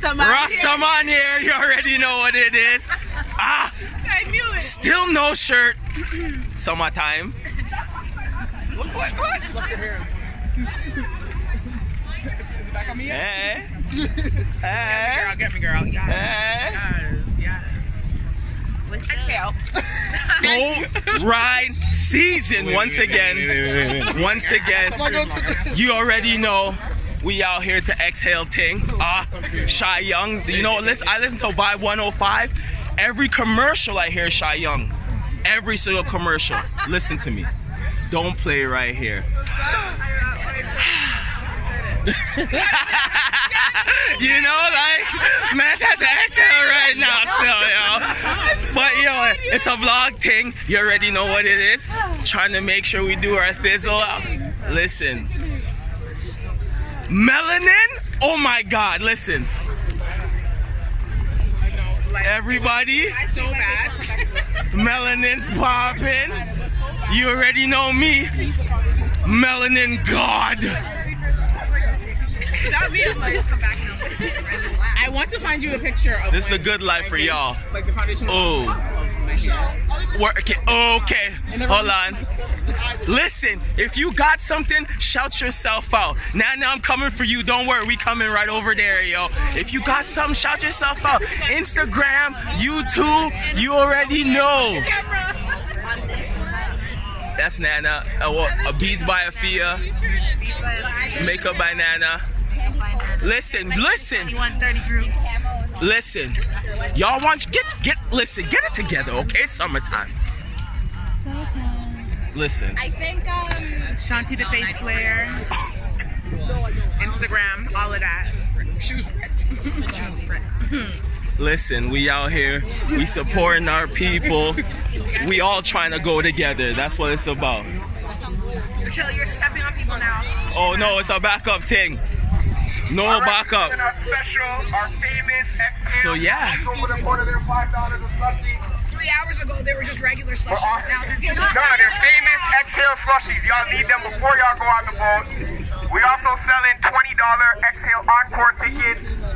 Rastaman. Rastaman here. You already know what it is. Ah, I knew it. still no shirt. Summertime. Look What? What? what? Eh? Girl, get me, girl. Yes. Eh? Yes. Yes. Exhale. Go ride season once again. Once again. You already know we out here to exhale ting. Ah, Chiyoung. You know, listen, I listen to Vibe 105. Every commercial I hear Chiyoung. Every single commercial. Listen to me. Don't play right here. you know, like, man, had to exhale right now still, yo. But, yo, it's a vlog thing. You already know what it is. Trying to make sure we do our thizzle. Listen. Melanin? Oh my god, listen. Everybody, So bad. melanin's popping. You already know me. Melanin God. That me. Like, come back now. I want to find you a picture of. This is the good life for y'all. Like the foundation. Oh. Work it. Okay. Hold on. Listen, if you got something, shout yourself out. Now, now I'm coming for you. Don't worry, we coming right over there, yo. If you got something, shout yourself out. Instagram, YouTube, you already know. That's Nana. Uh, a Beats by Afia. Makeup by Nana. Listen, listen, listen. Y'all want to get get listen, get it together, okay? Summertime. Summertime. Listen. I think um Shanti the face flare. Instagram, all of that. Shoes Listen, we out here, we supporting our people. We all trying to go together. That's what it's about. Kelly, you're stepping on people now. Oh no, it's a backup thing. No backup. Our special, our famous. So yeah. Would have ordered their five dollars a slushy. Three hours ago, they were just regular slushies. our- Now they're just. No, they're famous exhale slushies. Y'all need them before y'all go on the boat. We also selling twenty dollar exhale encore tickets.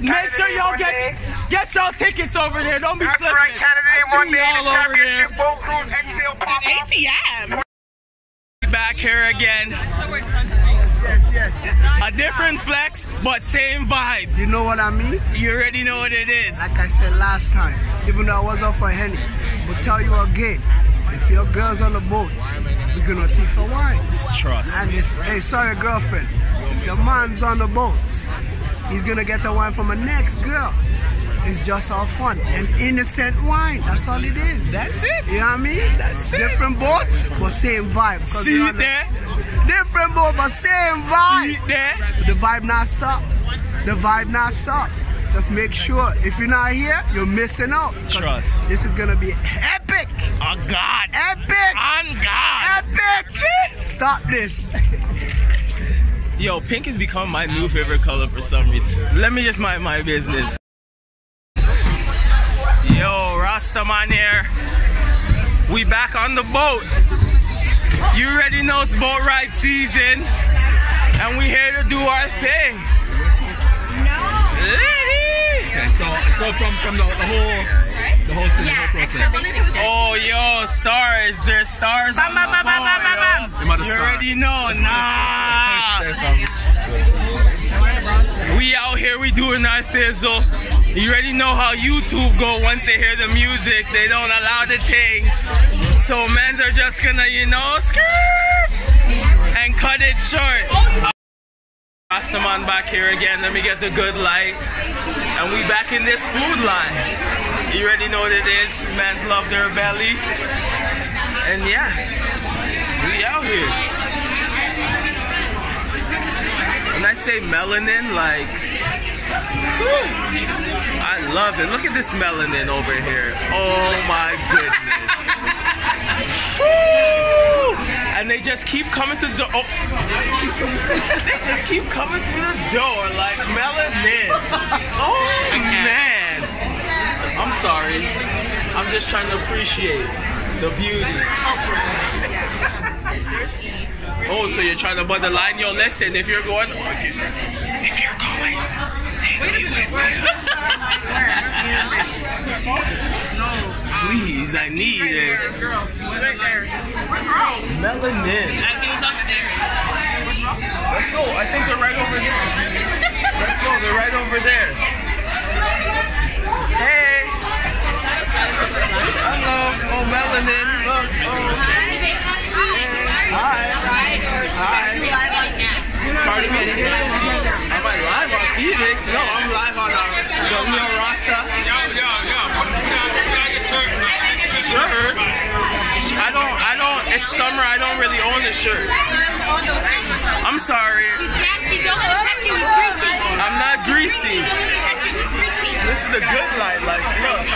Make sure y'all get get y'all tickets over there. Don't be That's slipping. right, Canada I in see one day. y'all The over there. championship boat cruise exhale pop up. ATM. Back here again. Yes, yes. A different flex, but same vibe. You know what I mean? You already know what it is. Like I said last time, even though I was off for Henny, but tell you again, if your girl's on the boat, we're gonna take for wines. Trust. And if, hey, sorry, girlfriend, if your man's on the boat, he's gonna get the wine from a next girl. It's just all fun and innocent wine. That's all it is. That's it. You know what I mean? That's it. Different boat, but same vibe. See on there? Different boat, but same vibe. There? The vibe not stop. The vibe not stop. Just make sure if you're not here, you're missing out. Trust. This is gonna be epic. Oh God. Epic. On God. Epic. Stop this. Yo, pink has become my new favorite color for some reason. Let me just mind my business. Yo, Rastaman here. We back on the boat. You already know it's boat ride season. And we here to do our thing. Lady! Okay, so so from from the, the whole the whole thing, the whole process. Oh, yo, stars. There's stars on the bam, bam, bam, bam, yo. bam, You might have You started. already know. Nah. We out here, we doing our thizzle. You already know how YouTube go once they hear the music. They don't allow the thing. So men's are just gonna, you know, skirt and cut it short. Rastaman back here again. Let me get the good light. And we back in this food line. You already know what it is. Men's love their belly. And yeah, we out here. When I say melanin, like, whew, love it. Look at this melanin over here. Oh my goodness. And they just keep coming to the door. Oh. they just keep coming through the door like melanin. Oh man. I'm sorry. I'm just trying to appreciate the beauty. Oh, so you're trying to butt the line? Yo, listen, if you're going, oh, you listen, Please, I need it. Right there. Melanin. He was upstairs. Let's go. I think they're right over there. Let's go. They're right over there. Hey. Hello. Oh, Melanin. Look. Oh. Hi. Hi. Pardon me? Am I live on Phoenix? No, I'm live on uh, the Neo Rasta. Yo, yo, yo. You got your shirt, man. I don't, I don't, it's summer, I don't really own a shirt. I'm sorry. Nasty, don't let him touch greasy. I'm not greasy. Don't let him touch you. It's greasy. This is the good light, like, look.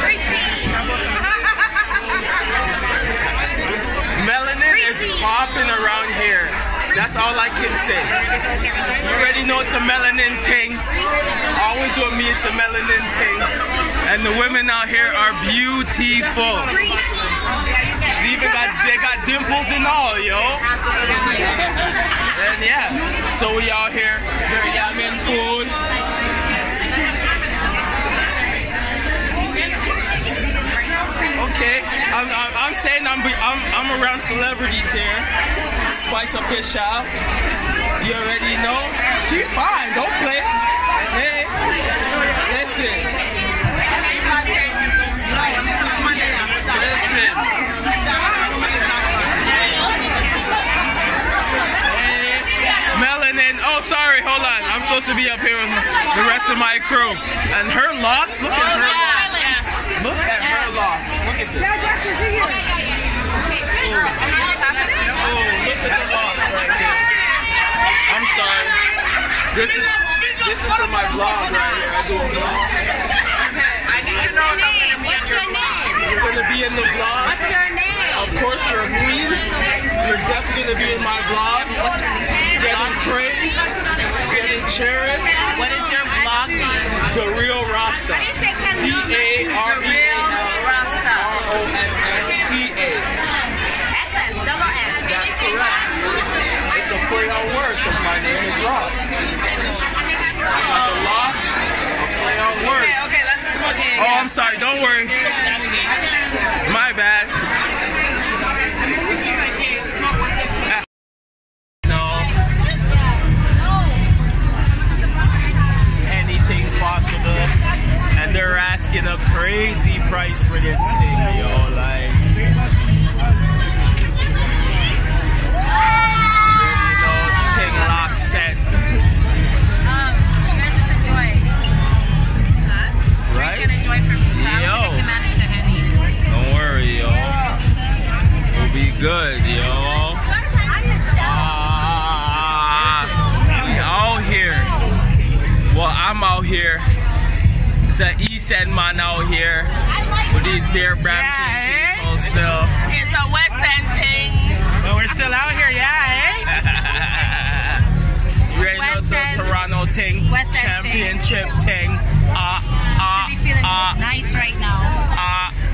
Greasy. Melanin is popping around here. That's all I can say. You already know it's a melanin thing. Always with me, it's a melanin thing. And the women out here are beautiful. They even got they got dimples and all, yo. And yeah, so we out here, we're yamming food. I'm, I'm, I'm saying I'm, I'm I'm around celebrities here. Spice official. You already know. She fine. Don't play. Hey, listen. Listen. Melanin. Oh, sorry. Hold on. I'm supposed to be up here with the rest of my crew. And her locks. Look at her locks. Look at her locks. Look at this. Oh, look at the locks right there. I'm sorry. This is this is for my vlog right here. I do vlog. I need to know if I'm gonna be What's your name? You're gonna be in the vlog. What's your name? Of course, you're a queen. You're definitely gonna be in my vlog. Getting praised, getting Oh, I'm sorry. Don't worry. My bad. No. Anything's possible. And they're asking a crazy price for this thing, yo. Like, good, yo. Ah, we out here. Well, I'm out here. It's an East End man out here with these beer Brampton Yeah, eh? people still. It's a West End thing. But we're still out here, yeah, eh? you ready to know West some End. Toronto thing, West End championship thing. Ah, ah, Should be feeling ah, nice right now.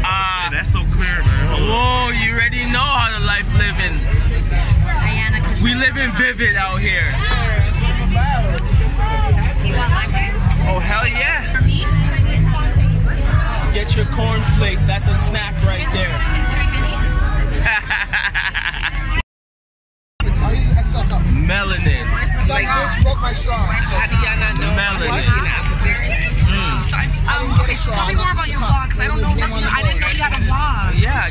Ah. That's so clear, man. Whoa, you already know how the life living. We live in vivid out here. Do you want lemons? Oh hell yeah! For me? Get your cornflakes. That's a snack right there. It's straight Vinny. Melanin. Where's the straw? broke my straw. How do y'all not know? Melanin. Where is the straw? Um, okay, so tell me more about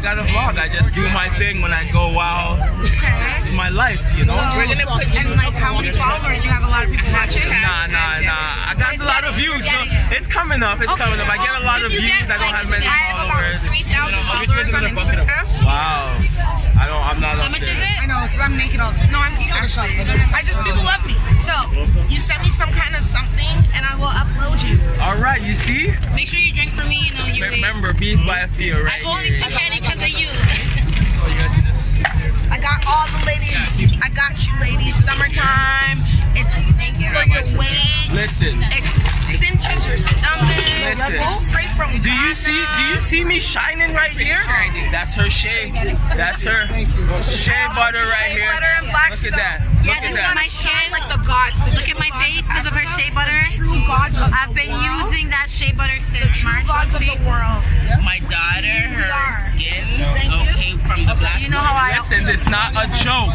vlog. Yeah, I got a vlog. I just do my thing when I go out. This is my life, you know. So We're gonna put and like how many followers? You have a lot of people watching. Nah, nah, nah. I got a lot of views. No, it's coming up. It's coming up. I get a lot of views. I don't have many I have about followers. 3,000 followers on Instagram. Because I'm making all. No, I'm actually. I just people love me. So you send me some kind of something, and I will upload you. All right. You see? Make sure you drink for me, you know, you wait. Remember, bees by Afia, I right? only here. took candy because of you. So you guys just. I got all the ladies. I got you, ladies. Summertime. It's Thank you. for your weight. Listen. It's cinches your stomach. Listen. Straight from Do you see? Do you see me shining right here? That's her shea. That's her shea butter right Shea here. butter and black Look at soap. that. Yeah, Look this at is my that. skin. like the gods. The Look at my face because of her shea butter. true gods of I've the been world. using that shea butter since True March. gods of the world. My daughter, her skin Thank you. okay from the black You know how I Listen, it's not a joke.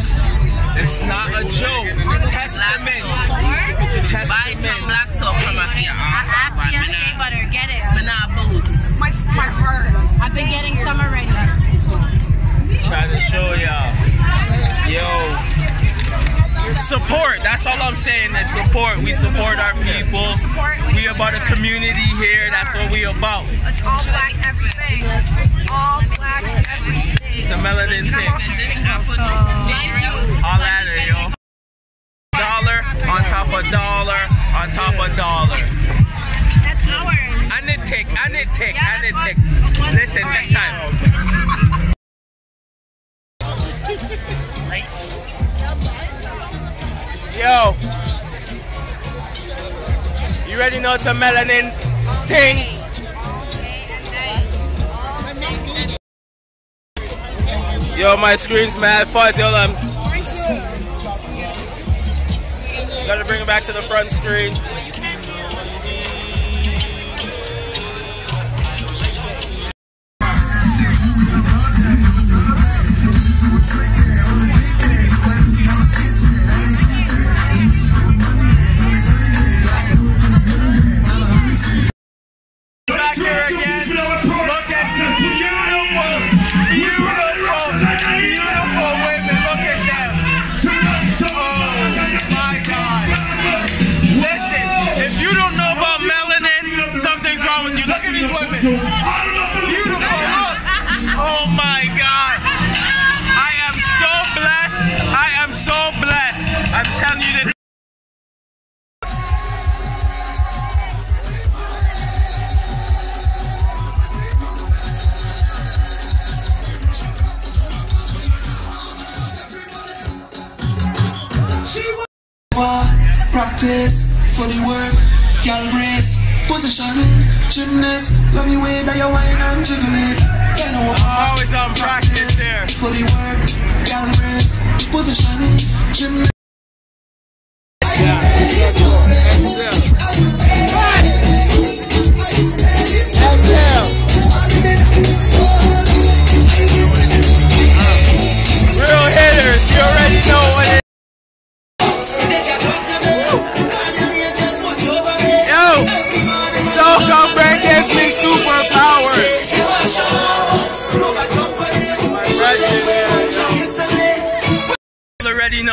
It's not a joke. Testament. Buy some black soap from up here. Afia shea butter. Get it. I'm boost. My my heart. I've been getting some already. Try to show y'all. Yo. Support. That's all I'm saying is support. We support our people. We We about a community here. That's what we about. It's all black everything. All black everything. It's a melanin And I'm thing. also single, so All at it, yo. Dollar on top of dollar on top of dollar. That's ours. And it tick, and it tick, Yeah, and it tick. what- what- Listen, alright, next time. Yo. You ready know it's a melanin thing? Yo, my screen's mad fuzzy. Hold on. Gotta bring it back to the front screen. Position, gymnast, love you way that you wine and jiggle it. Bend over Always on practice there. Fully work, brace, position, gymnast.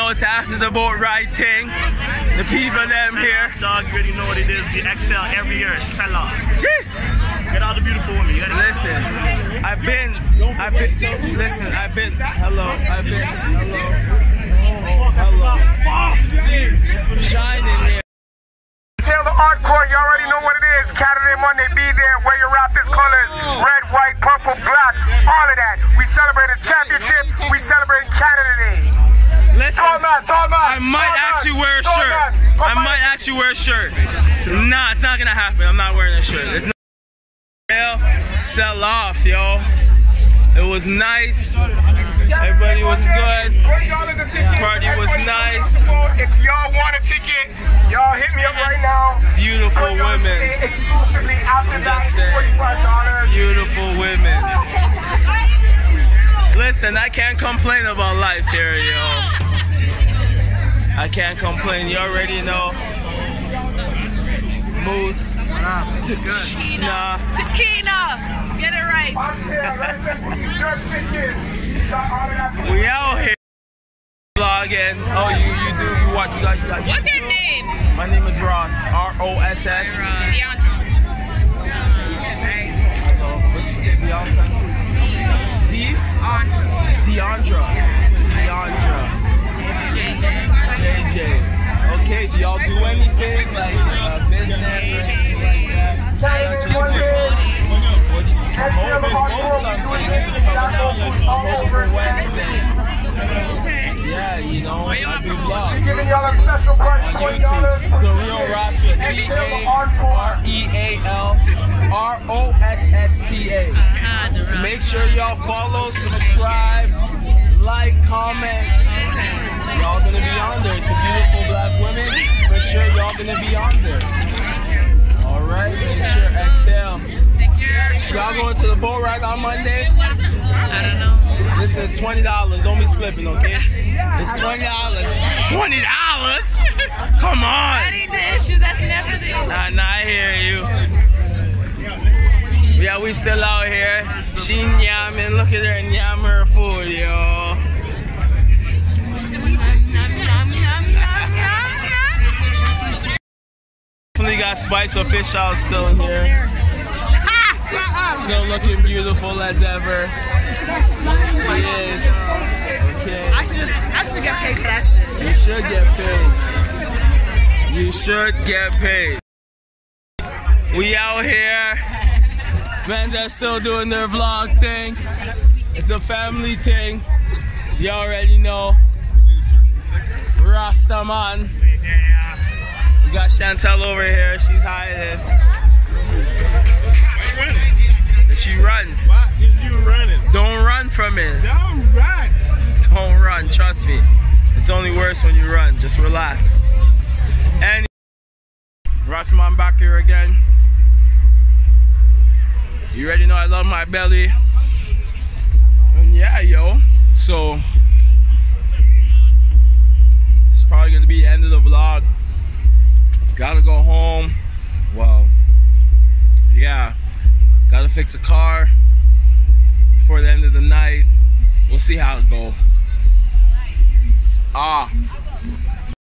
Know it's after the boat ride thing. The people them here. Dog, you already know what it is. We excel every year. Sell off. Jeez! Get all the beautiful women. You gotta Listen, I've been, I've been, listen, I've been, hello, I've been, hello, hello, see, shining here. Taylor Encore, you already know what it is. Saturday, Monday, be there. Wear your Raptors colors. Red, white, purple, black. All of that. We celebrate a championship. We celebrate Canada Day. Listen, Tall man, tall man. I might tall actually wear a shirt. I might actually wear a shirt. Nah, it's not gonna happen. I'm not wearing a shirt. It's not. Hell, sell off, yo. It was nice. Everybody was good. $40 a ticket. Party was nice. come out the boat. If y'all want a ticket, y'all hit me up right now. Beautiful women. Exclusively after that, $45. Beautiful women. Listen, I can't complain about life here, yo. I can't complain. You already know. Moose. Nah. Tequila. Get it right. We out here vlogging. Oh, you you do you watch you got you got. What's your name? My name is Ross. R O S S. Deandra. Hello. What did you say, Bianca? Deandra. Deandra. JJ. Okay. Do y'all do anything like uh, business or anything like that? Y'all just do- What promote? Promote something. This is coming out a week for Wednesday. Yeah. you know, I do vlogs Giving y'all a special price, $20. The Real Ross with A R A L R O S S T A. Make sure y'all follow, subscribe, like, comment. Y'all gonna be on there. It's a beautiful black woman. For sure, y'all gonna be on there. Alright, make sure exhale. Y'all going to the boat ride on Monday? I don't know. This is twenty dollars. Don't be slipping, okay? It's twenty dollars. Twenty dollars? Come on. Eating the issues that's never the Nah, nah, I hear you. Yeah, we still out here. She yamming. Look at her yam her food, yo. Definitely got Spice official still in here. Still looking beautiful as ever. She is. Okay. I should just, I should get paid for that shit. You should get paid. You should get paid. We out here. Mans are still doing their vlog thing. It's a family thing. You already know. Rastaman. We got Chantel over here. She's hiding. She runs. Why is you running? Don't run from it. Don't run. Don't run, trust me. It's only worse when you run. Just relax. And Rastaman back here again. You already know I love my belly. And yeah, yo. So it's probably gonna be the end of the vlog. Gotta go home. Well, yeah. Gotta fix a car before the end of the night. We'll see how it goes. Ah.